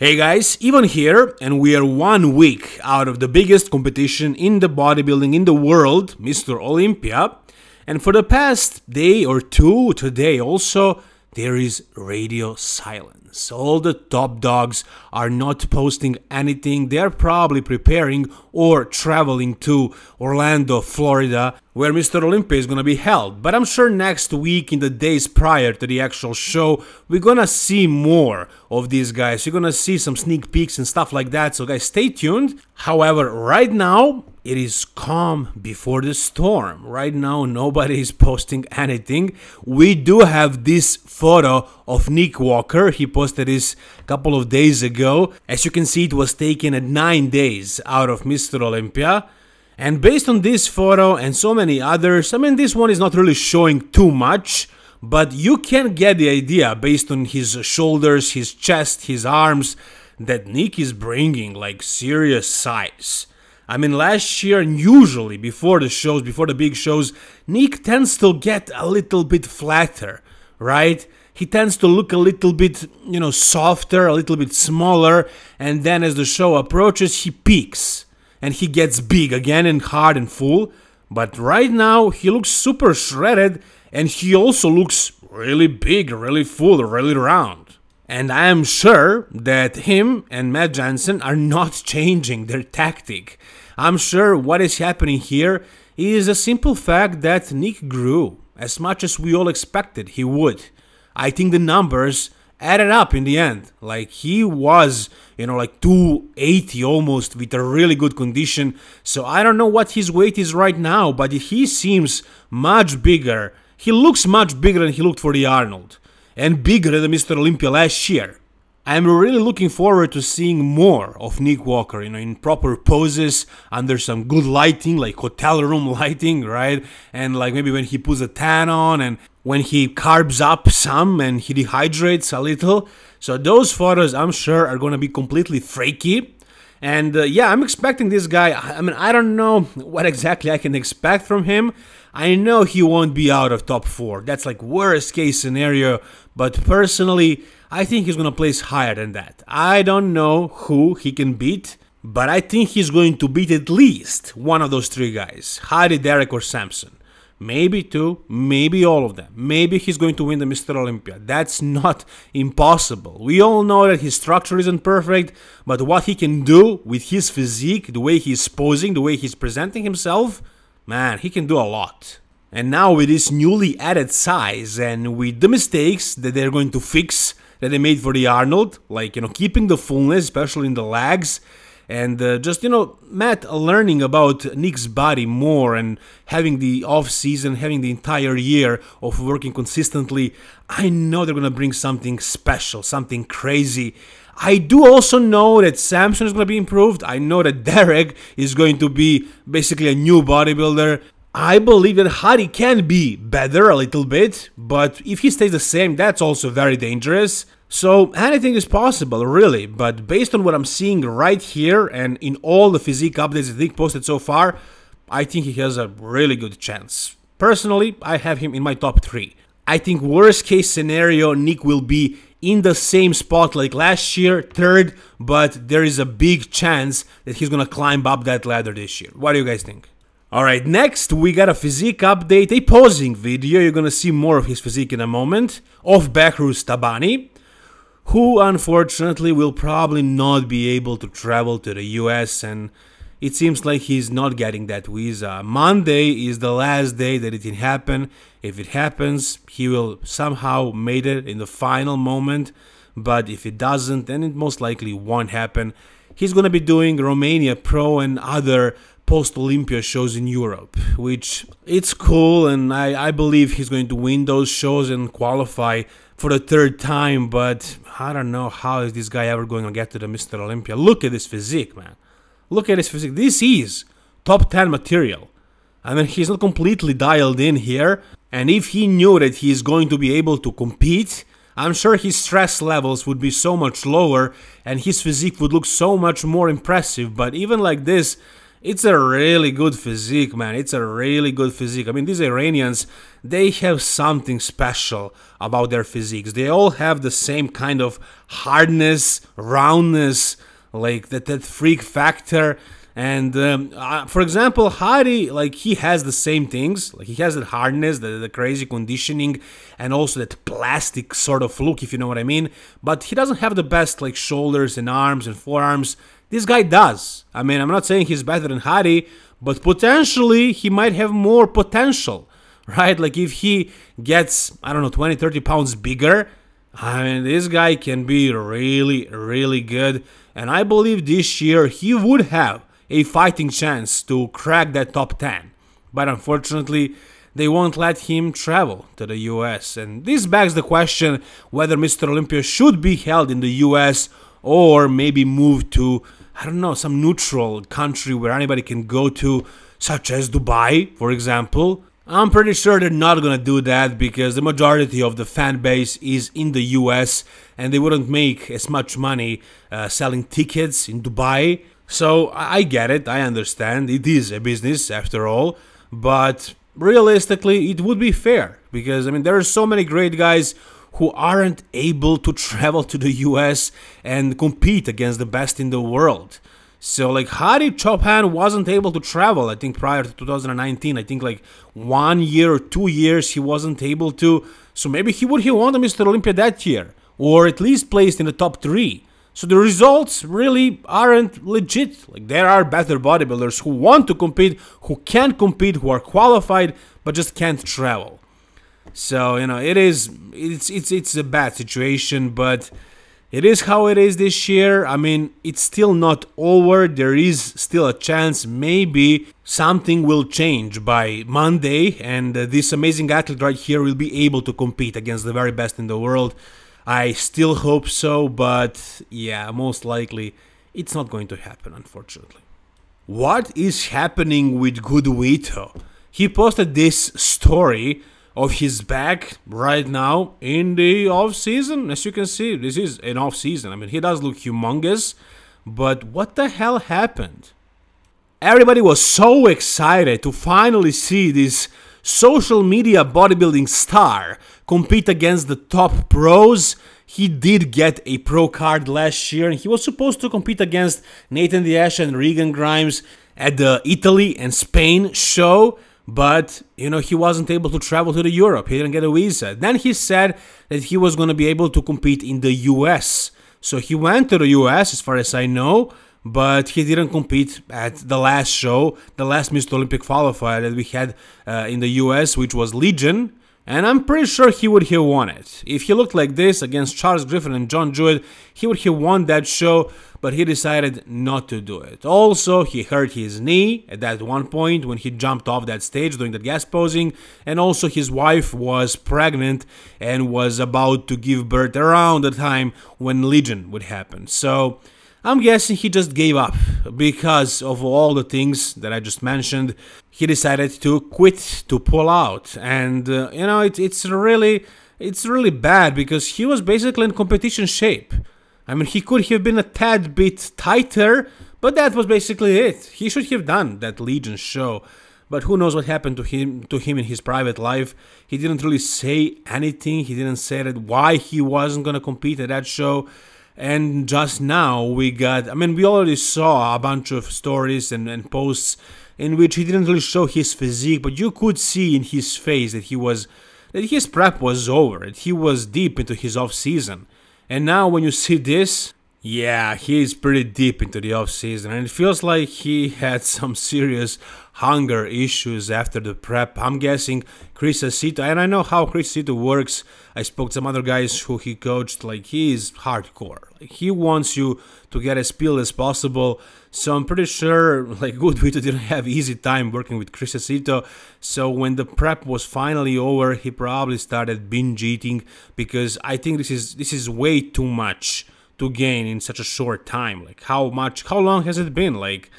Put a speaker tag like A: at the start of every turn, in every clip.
A: Hey guys, Ivan here, and we are one week out of the biggest competition in the bodybuilding in the world, Mr. Olympia. And for the past day or two, today also, there is radio silence. All the top dogs are not posting anything, they're probably preparing or traveling to Orlando, Florida, where Mr. Olympia is gonna be held. But I'm sure next week, in the days prior to the actual show, we're gonna see more of these guys. You're gonna see some sneak peeks and stuff like that, so guys, stay tuned. However, right now, it is calm before the storm. Right now, nobody is posting anything. We do have this photo of Nick Walker. He posted this a couple of days ago. As you can see, it was taken at 9 days out of Mr. Olympia. And based on this photo and so many others, I mean, this one is not really showing too much, but you can get the idea based on his shoulders, his chest, his arms, that Nick is bringing like serious size. I mean, last year, usually before the shows, before the big shows, Nick tends to get a little bit flatter, right? He tends to look a little bit, you know, softer, a little bit smaller, and then as the show approaches, he peaks and he gets big again and hard and full. But right now, he looks super shredded and he also looks really big, really full, really round. And I am sure that him and Matt Jansen are not changing their tactic. I'm sure what is happening here is a simple fact that Nick grew as much as we all expected he would. I think the numbers added up in the end. Like he was, you know, like 280 almost with a really good condition. So I don't know what his weight is right now, but he seems much bigger. He looks much bigger than he looked for the Arnold and bigger than Mr. Olympia last year. I'm really looking forward to seeing more of Nick Walker, you know, in proper poses, under some good lighting, like hotel room lighting, right? And like maybe when he puts a tan on and when he carbs up some and he dehydrates a little. So those photos, I'm sure, are gonna be completely freaky. And uh, yeah, I'm expecting this guy. I mean, I don't know what exactly I can expect from him. I know he won't be out of top four. That's like worst case scenario. But personally, I think he's gonna place higher than that. I don't know who he can beat, but I think he's going to beat at least one of those three guys: Hadi, Derek, or Samson. Maybe two, maybe all of them. Maybe he's going to win the Mr. Olympia. That's not impossible. We all know that his structure isn't perfect, but what he can do with his physique, the way he's posing, the way he's presenting himself, man, he can do a lot. And now with this newly added size and with the mistakes that they're going to fix that they made for the Arnold, like, you know, keeping the fullness, especially in the legs, and uh, just, you know, Matt learning about Nick's body more and having the off season, having the entire year of working consistently, I know they're gonna bring something special, something crazy. I do also know that Samson is going to be improved. I know that Derek is going to be basically a new bodybuilder. I believe that Hadi can be better a little bit, but if he stays the same, that's also very dangerous. So anything is possible, really, but based on what I'm seeing right here and in all the physique updates that Nick posted so far, I think he has a really good chance. Personally, I have him in my top 3. I think worst case scenario, Nick will be in the same spot like last year, third, but there is a big chance that he's gonna climb up that ladder this year. What do you guys think? Alright, next we got a physique update, a posing video, you're gonna see more of his physique in a moment, of Behrouz Tabani who unfortunately will probably not be able to travel to the US and it seems like he's not getting that visa. Monday is the last day that it can happen. If it happens, he will somehow made it in the final moment, but if it doesn't, then it most likely won't happen. He's going to be doing Romania Pro and other post-Olympia shows in Europe, which it's cool and I, I believe he's going to win those shows and qualify for the third time, but I don't know how is this guy ever going to get to the Mr. Olympia. Look at this physique, man. Look at his physique. This is top 10 material. I mean, he's not completely dialed in here. And if he knew that he is going to be able to compete, I'm sure his stress levels would be so much lower and his physique would look so much more impressive. But even like this, it's a really good physique, man. It's a really good physique. I mean, these Iranians, they have something special about their physiques. They all have the same kind of hardness, roundness, like that, that freak factor. And um, uh, for example, Hadi, like he has the same things. Like he has that hardness, the, the crazy conditioning, and also that plastic sort of look, if you know what I mean. But he doesn't have the best like shoulders and arms and forearms. This guy does. I mean, I'm not saying he's better than Hadi, but potentially he might have more potential, right? Like if he gets, I don't know, 20, 30 pounds bigger, I mean, this guy can be really, really good. And I believe this year he would have a fighting chance to crack that top 10. But unfortunately, they won't let him travel to the US. And this begs the question whether Mr. Olympia should be held in the US or maybe move to, I don't know, some neutral country where anybody can go to, such as Dubai, for example. I'm pretty sure they're not gonna do that because the majority of the fan base is in the US and they wouldn't make as much money uh, selling tickets in Dubai. So I get it, I understand, it is a business after all, but realistically, it would be fair because I mean, there are so many great guys who aren't able to travel to the US and compete against the best in the world. So like Hadi Choopan wasn't able to travel, I think prior to 2019. I think like one year or two years he wasn't able to. So maybe he would have won the Mr. Olympia that year. Or at least placed in the top three. So the results really aren't legit. Like there are better bodybuilders who want to compete, who can compete, who are qualified, but just can't travel. So you know it is it's it's it's a bad situation, but it is how it is this year. I mean, it's still not over. There is still a chance maybe something will change by Monday, and uh, this amazing athlete right here will be able to compete against the very best in the world. I still hope so, but yeah, most likely it's not going to happen, unfortunately. What is happening with GoodVito? He posted this story Oh, of his back right now in the off season. As you can see, this is an off season. I mean, he does look humongous, but what the hell happened? Everybody was so excited to finally see this social media bodybuilding star compete against the top pros. He did get a pro card last year and he was supposed to compete against Nathan De Asha and Regan Grimes at the Italy and Spain show, but you know he wasn't able to travel to the Europe. He didn't get a visa. Then he said that he was going to be able to compete in the US. So he went to the US as far as I know, but he didn't compete at the last show, the last Mr. Olympic qualifier that we had uh, in the US, which was Legion and I'm pretty sure he would have won it. If he looked like this against Charles Griffin and John Jewett, he would have won that show, but he decided not to do it. Also, he hurt his knee at that one point when he jumped off that stage doing that gas posing, and also his wife was pregnant and was about to give birth around the time when Legion would happen. So, I'm guessing he just gave up because of all the things that I just mentioned. He decided to quit, to pull out, and uh, you know it, it's really it's really bad because he was basically in competition shape. I mean, he could have been a tad bit tighter, but that was basically it. He should have done that Legion show. But who knows what happened to him to him in his private life? He didn't really say anything. He didn't say that why he wasn't gonna compete at that show. And just now we got, I mean, we already saw a bunch of stories and, and posts in which he didn't really show his physique, but you could see in his face that he was, that his prep was over, that he was deep into his off season. And now when you see this, yeah, he's pretty deep into the off season, and it feels like he had some serious hunger issues after the prep. I'm guessing Chris Aceto, and I know how Chris Aceto works. I spoke to some other guys who he coached. Like he is hardcore. Like he wants you to get as peeled as possible. So I'm pretty sure like GoodVito didn't have easy time working with Chris Aceto. So when the prep was finally over, he probably started binge eating because I think this is this is way too much to gain in such a short time. Like how much? How long has it been? Like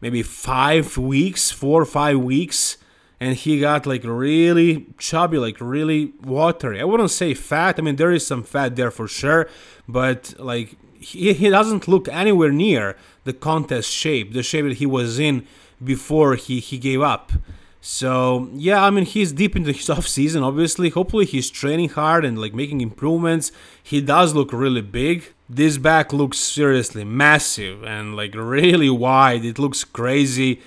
A: maybe five weeks, four or five weeks, and he got like really chubby, like really watery. I wouldn't say fat. I mean, there is some fat there for sure, but like he, he doesn't look anywhere near the contest shape, the shape that he was in before he, he gave up. So yeah, I mean he's deep into his off season. Obviously, hopefully he's training hard and like making improvements. He does look really big. This back looks seriously massive and like really wide. It looks crazy.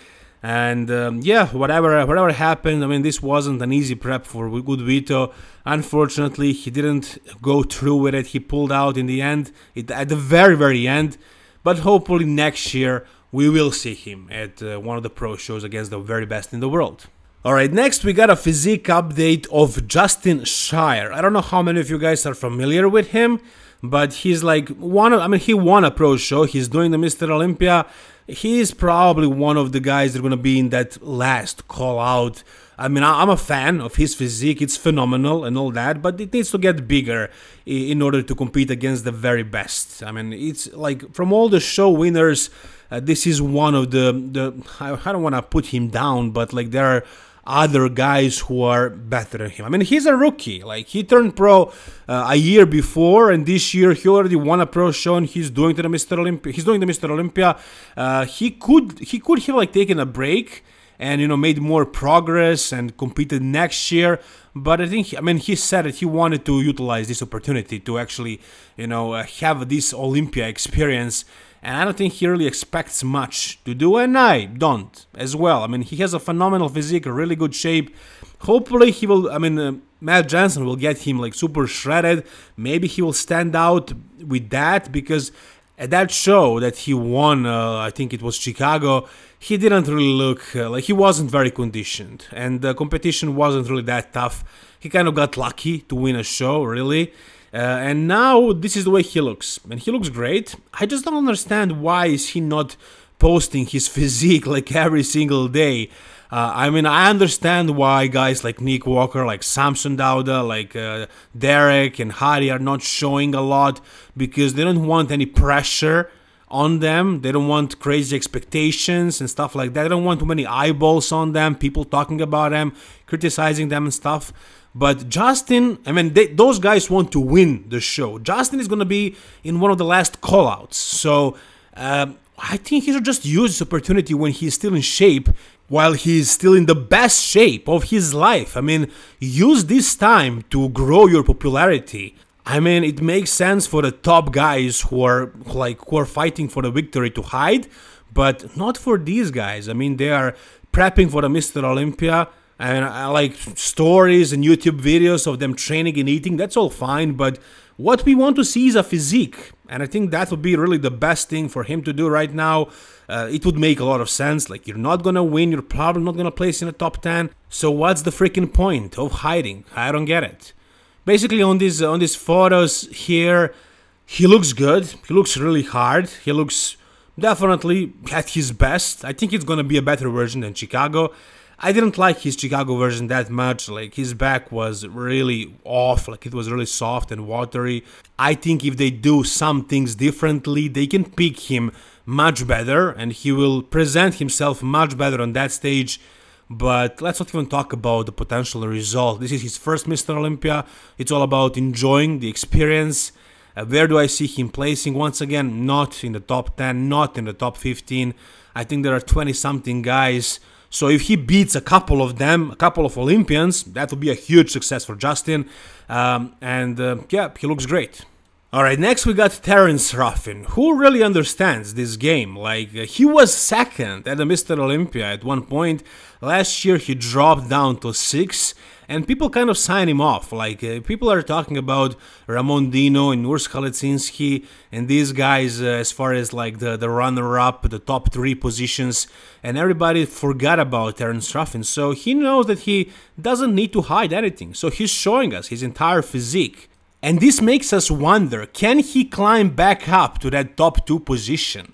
A: And um, yeah, whatever whatever happened, I mean, this wasn't an easy prep for GoodVito. Unfortunately, he didn't go through with it. He pulled out in the end, it, at the very very end. But hopefully next year we will see him at uh, one of the pro shows against the very best in the world. Alright, next we got a physique update of Justin Shier. I don't know how many of you guys are familiar with him, but he's like one of, I mean, he won a pro show, he's doing the Mr. Olympia he is probably one of the guys that are going to be in that last call out. I mean, I'm a fan of his physique, it's phenomenal and all that, but it needs to get bigger in order to compete against the very best. I mean, it's like from all the show winners, uh, this is one of the, the I don't want to put him down, but like there are other guys who are better than him. I mean, he's a rookie. Like he turned pro uh, a year before, and this year he already won a pro show, and he's doing the Mr. Olympia. He's doing the Mr. Olympia. Uh, he could he could have like taken a break and you know made more progress and competed next year. But I think I mean he said that he wanted to utilize this opportunity to actually you know uh, have this Olympia experience and I don't think he really expects much to do, and I don't as well. I mean, he has a phenomenal physique, a really good shape. Hopefully, he will. I mean, uh, Matt Jansen will get him like super shredded. Maybe he will stand out with that because at that show that he won, uh, I think it was Chicago, he didn't really look uh, like he wasn't very conditioned, and the competition wasn't really that tough. He kind of got lucky to win a show, really. Uh, and now this is the way he looks, and he looks great. I just don't understand why is he not posting his physique like every single day. Uh, I mean, I understand why guys like Nick Walker, like Samson Dauda, like uh, Derek and Hadi are not showing a lot because they don't want any pressure on them. They don't want crazy expectations and stuff like that. They don't want too many eyeballs on them, people talking about them, criticizing them and stuff. But Justin, I mean, they, those guys want to win the show. Justin is going to be in one of the last callouts. So um, I think he should just use this opportunity when he's still in shape, while he's still in the best shape of his life. I mean, use this time to grow your popularity. I mean, it makes sense for the top guys who are like who are fighting for the victory to hide, but not for these guys. I mean, they are prepping for the Mr. Olympia and I like stories and YouTube videos of them training and eating. That's all fine, but what we want to see is a physique, and I think that would be really the best thing for him to do right now. Uh, it would make a lot of sense. Like you're not gonna win, you're probably not gonna place in the top ten. So what's the freaking point of hiding? I don't get it. Basically, on these on these photos here, he looks good. He looks really hard. He looks definitely at his best. I think it's gonna be a better version than Chicago. I didn't like his Chicago version that much. Like his back was really off, like it was really soft and watery. I think if they do some things differently, they can pick him much better and he will present himself much better on that stage. But let's not even talk about the potential result. This is his first Mr. Olympia. It's all about enjoying the experience. Uh, where do I see him placing? Once again, not in the top 10, not in the top 15. I think there are 20 something guys so if he beats a couple of them, a couple of Olympians, that would be a huge success for Justin. Um, and uh, yeah, he looks great. Alright, next we got Terrence Ruffin, who really understands this game. Like, uh, he was second at the Mr. Olympia at one point. Last year he dropped down to 6 and people kind of sign him off. Like uh, people are talking about Ramon Dino and Urs Kalecinski and these guys uh, as far as like the, the runner-up, the top three positions, and everybody forgot about Terrence Ruffin. So he knows that he doesn't need to hide anything. So he's showing us his entire physique. And this makes us wonder, can he climb back up to that top two position?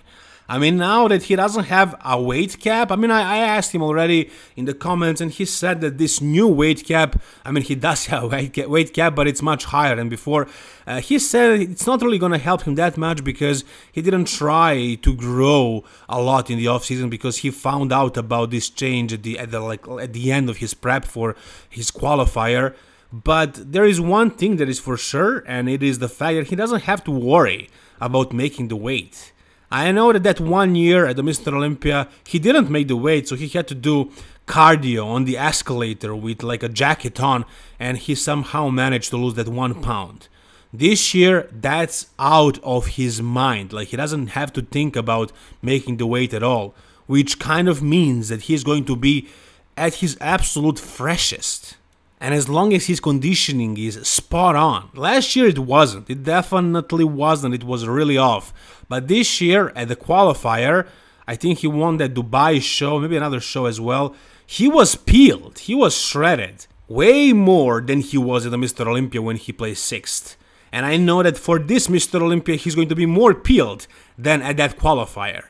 A: I mean, now that he doesn't have a weight cap, I mean, I, I, asked him already in the comments, and he said that this new weight cap, I mean, he does have a weight cap, weight cap but it's much higher than before. Uh, he said it's not really going to help him that much because he didn't try to grow a lot in the off season because he found out about this change at the at the like at the end of his prep for his qualifier. But there is one thing that is for sure, and it is the fact that he doesn't have to worry about making the weight. I know that that one year at the Mr. Olympia, he didn't make the weight, so he had to do cardio on the escalator with like a jacket on, and he somehow managed to lose that one pound. This year, that's out of his mind. Like, he doesn't have to think about making the weight at all, which kind of means that he's going to be at his absolute freshest. And as long as his conditioning is spot on, last year it wasn't, it definitely wasn't, it was really off. But this year at the qualifier, I think he won that Dubai show, maybe another show as well. He was peeled, he was shredded, way more than he was at the Mr. Olympia when he placed sixth. And I know that for this Mr. Olympia, he's going to be more peeled than at that qualifier.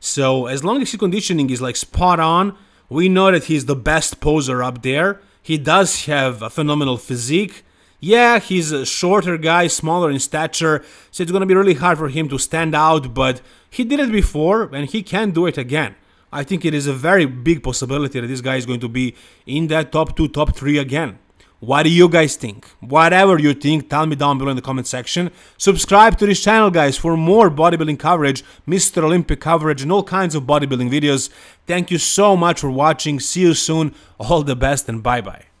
A: So as long as his conditioning is like spot on, we know that he's the best poser up there. He does have a phenomenal physique. Yeah, he's a shorter guy, smaller in stature, so it's gonna be really hard for him to stand out, but he did it before and he can do it again. I think it is a very big possibility that this guy is going to be in that top 2, top 3 again. What do you guys think? Whatever you think, tell me down below in the comment section. Subscribe to this channel, guys, for more bodybuilding coverage, Mr. Olympic coverage, and all kinds of bodybuilding videos. Thank you so much for watching. See you soon. All the best and bye-bye.